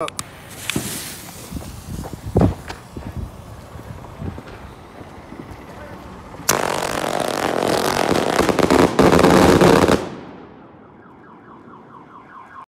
up.